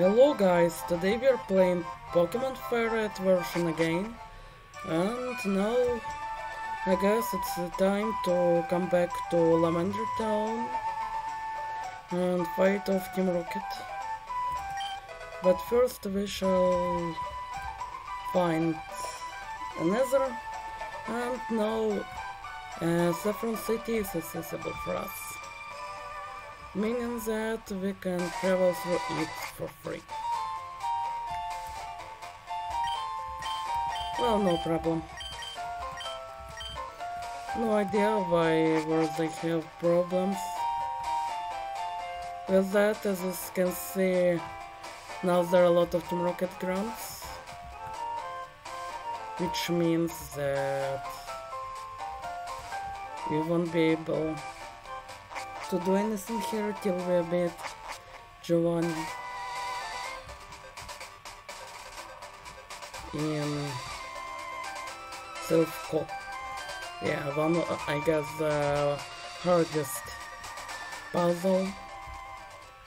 Hello guys, today we are playing Pokemon FireRed version again. And now I guess it's the time to come back to Lavender Town and fight off Team Rocket. But first we shall find another. And now uh, Saffron City is accessible for us meaning that we can travel through it for free. Well, no problem. No idea why where they have problems with that, as you can see, now there are a lot of Team Rocket grants, which means that we won't be able to do anything here till we meet Giovanni in Silph Yeah, one, I guess, uh, the hardest puzzle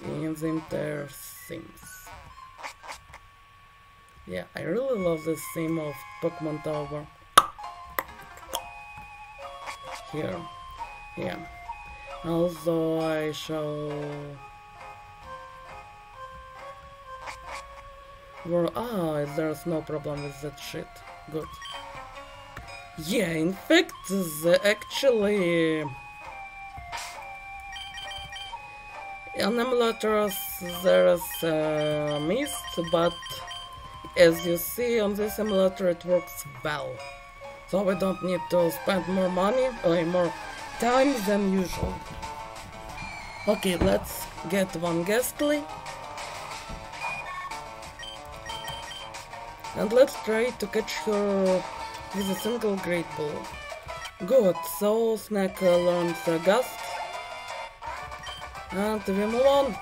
in the entire Sims. Yeah, I really love this theme of Pokemon Tower. Here, yeah. Also, I shall... Well, ah, there's no problem with that shit. Good. Yeah, in fact, the actually... On emulators there's a mist, but as you see on this emulator it works well. So we don't need to spend more money, or more time than usual. Okay, let's get one Gastly. And let's try to catch her with a single Great Ball. Good, so Snack learns a Gust. And we move on.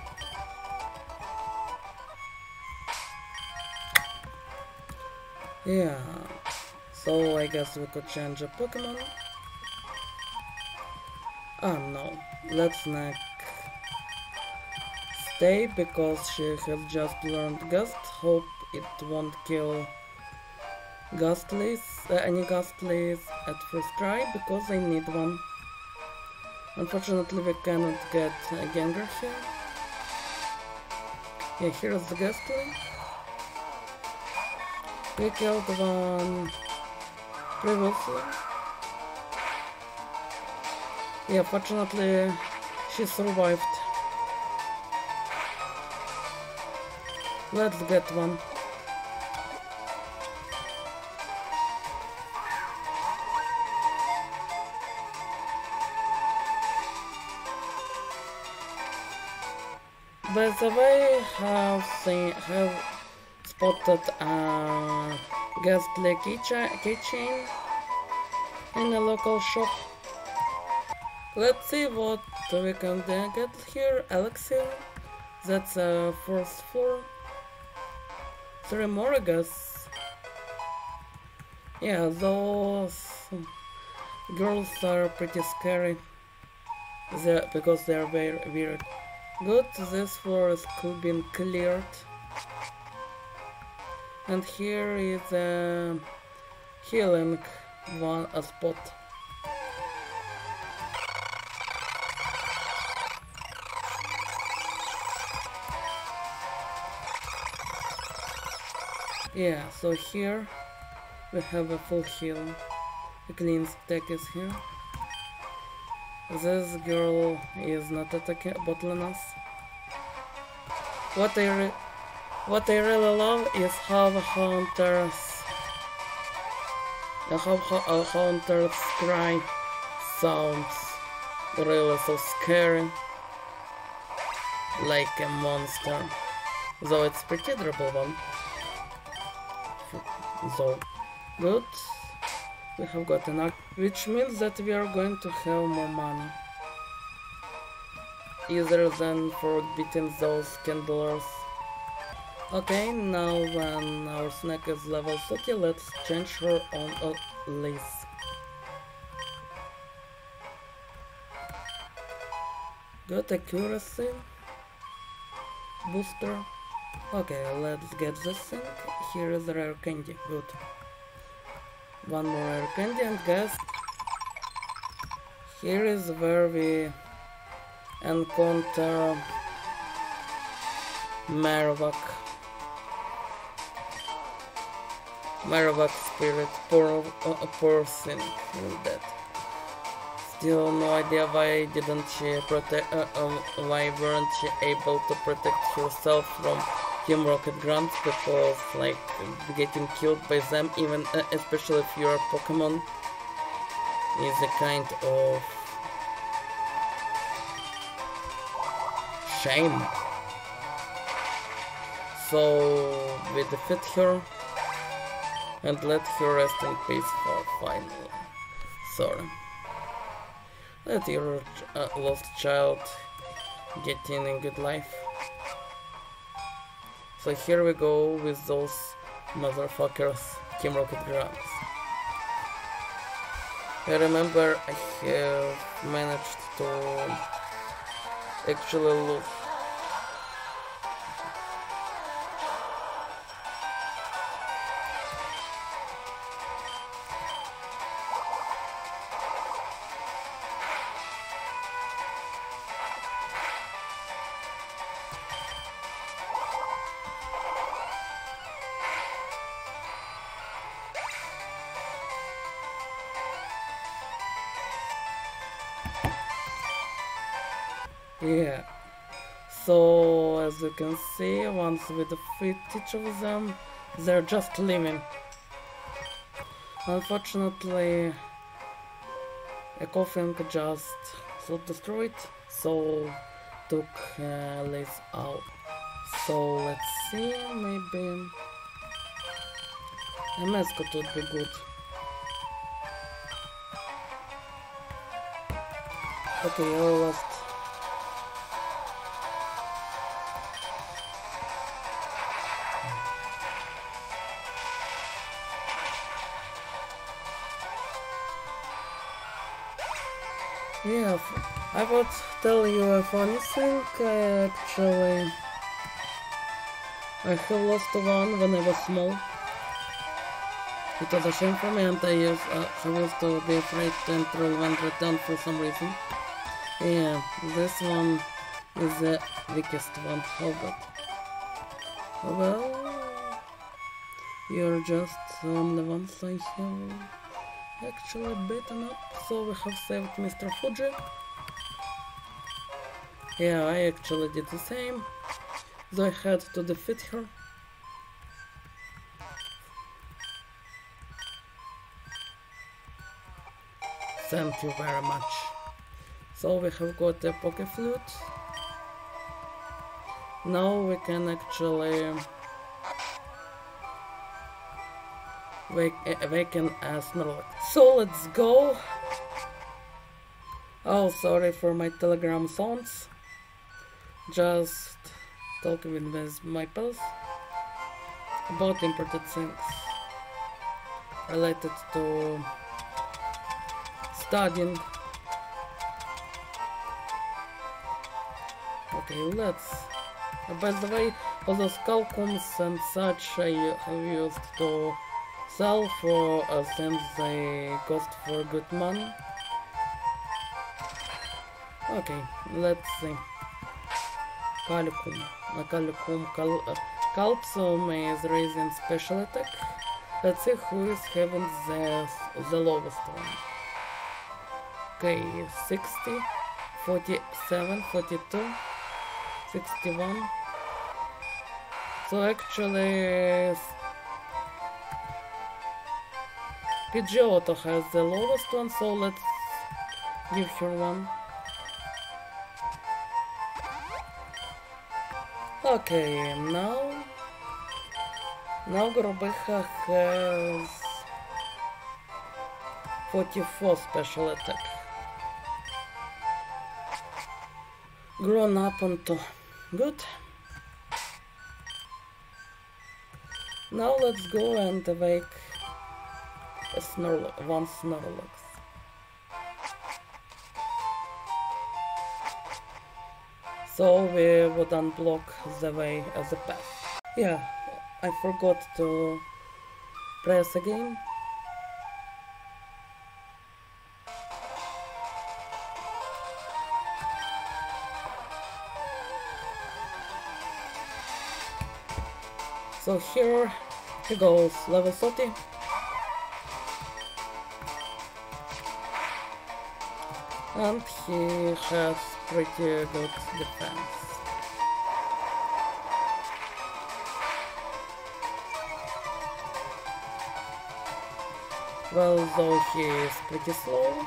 Yeah, so I guess we could change a Pokemon. Oh no, let's not stay because she has just learned Gust. Hope it won't kill Gastlys, uh, any Gastlys at first try because I need one. Unfortunately we cannot get a Gengar here. Yeah, here's the Gastly. We killed one previously. Yeah, fortunately, she survived. Let's get one. By the way, have seen have spotted a Gastly kitchen in a local shop. Let's see what we can get here. Elixir. That's a first floor. Three guess. Yeah, those girls are pretty scary. They're, because they're very weird. Good, this floor is been cleared. And here is a healing one a spot. Yeah, so here we have a full heal. The clean stack is here. This girl is not attacking bottling us. What I what I really love is how the Haunters how a Haunter's cry sounds really so scary like a monster though it's pretty durable one so good we have got enough which means that we are going to have more money. Easier than for beating those Channelers. Okay now when our snack is level 30 let's change her on a list good accuracy? Booster? Okay, let's get this thing. Here is rare candy. Good. One more rare candy and guess. Here is where we encounter Marowak. Marowak spirit. Poor, uh, poor thing. That. Still no idea why didn't she protect, uh, uh, why weren't she able to protect herself from Rocket Grunts because like getting killed by them even uh, especially if you're Pokemon is a kind of shame. So we defeat her and let her rest in peace for finally. Sorry. Let your uh, lost child get in a good life. So here we go with those motherfuckers, Team Rocket Grunts. I remember I have managed to actually lose Yeah. So as you can see, once we defeat each of them, they're just leaving. Unfortunately, a coffin just got destroyed, so took uh, Liz out. So let's see, maybe a mascot would be good. Okay, I lost Yeah, I would tell you a funny thing. Actually I have lost one when I was small. It was a shame for me, and I used, uh, I used to be afraid to enter Town for some reason. Yeah, this one is the weakest one. How about? Well, you're just um, the ones I have actually beaten up, so we have saved Mr. Fuji. Yeah, I actually did the same, though I had to defeat her. Thank you very much. So we have got a Poke Flute. Now we can actually awaken a Snorlax. So let's go. Oh, sorry for my telegram sounds. Just talking with my pals about important things related to studying. Okay, let's. Uh, by the way, all those calcums and such I have used to sell for uh, since they cost for good money. Okay, let's see. Calicum. Uh, Calicum cal uh, Calcium is raising special attack. Let's see who is having the, the lowest one. Okay, 60, 47, 42, 61. So actually Pidgeotto has the lowest one, so let's give her one. Okay, now... Now Grobeha has... 44 special attack. Grown up onto... Good. Now let's go and awake a Snorlax, one Snorlax. So we would unblock the way as a path. Yeah, I forgot to press again. So here he goes, level 30. And he has pretty good defense. Well, though he is pretty slow,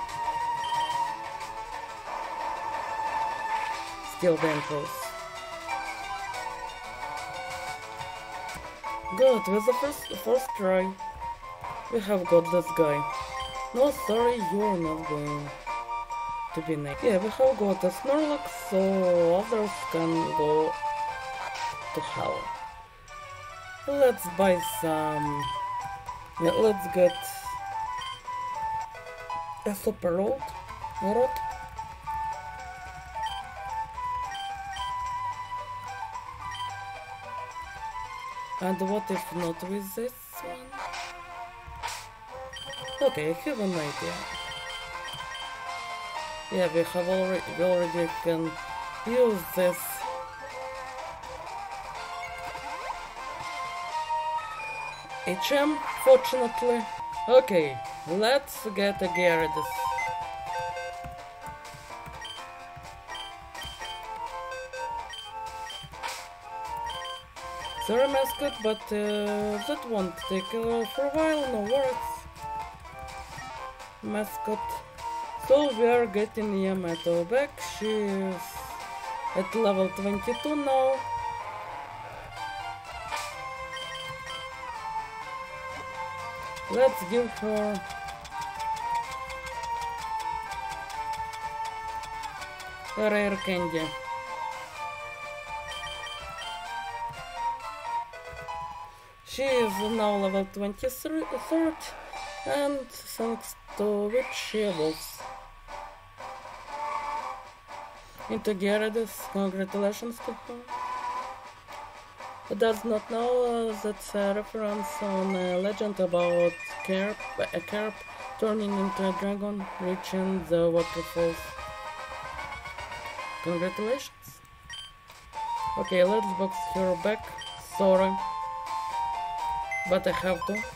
still dangerous. Good, with the first, first try, we have got this guy. No, sorry, you're not going to be next. Yeah, we have got a Snorlax, so others can go to hell. Let's buy some... Yeah, let's get a super road. Road. And what if not with this one? Okay, I have an idea. Yeah, we have already we already can use this HM, fortunately. Okay, let's get a Gyarados. Sorry, mascot, but uh, that won't take uh, for a while, no worries. Mascot. So we are getting Yamato back, she is at level 22 now. Let's give her a rare candy. She is now level 23 and thanks to which she evolves into Gyarados. Congratulations to her. Who does not know uh, that's a reference on a legend about Kerp, a Kerp turning into a dragon, reaching the waterfalls. Congratulations. Okay, let's box her back. Sorry. But I have to.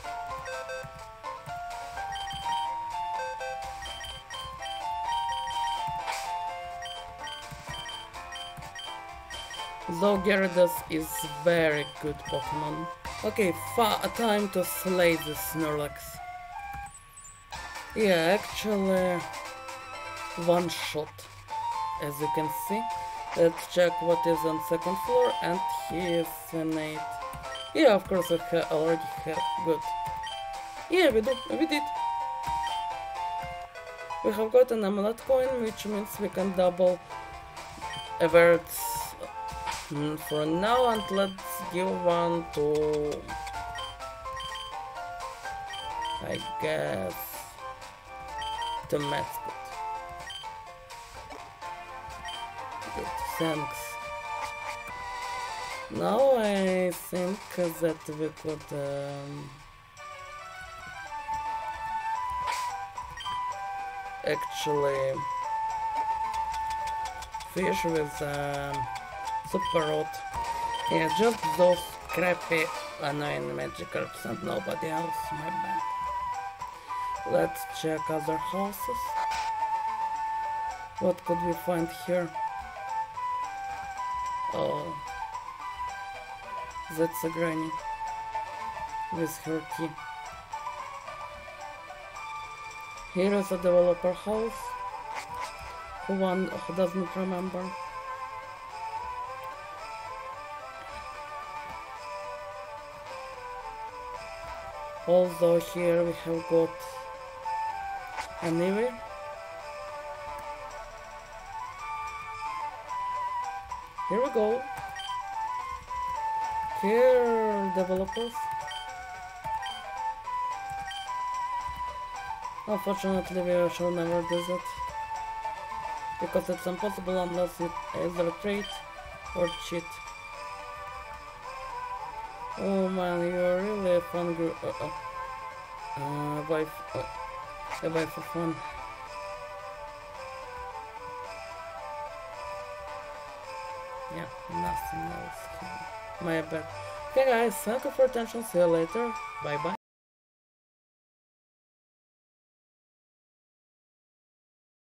Though Gyarados is very good Pokemon. Okay, time to slay the Snorlax. Yeah, actually one shot, as you can see. Let's check what is on second floor, and he is an 8. Yeah, of course I ha already have, good. Yeah, we, do, we did. We have got an amulet coin, which means we can double Everett's Mm, for now and let's give one to I guess the mascot. Good, thanks. Now I think that we could um, actually fish with um, super rod. Yeah, just those crappy annoying Magikarps and nobody else, my bad. Let's check other houses. What could we find here? Oh, that's a granny with her key. Here is a developer house. One who doesn't remember? Although here we have got anyway here we go. Here developers. Unfortunately we shall never do that. Because it's impossible unless you either trade or cheat Oh man, you're really a fun group. Uh, uh, uh bye. Uh, yeah, bye for fun. Yeah, nothing else. My bad. Okay guys, thank you for attention. See you later. Bye bye.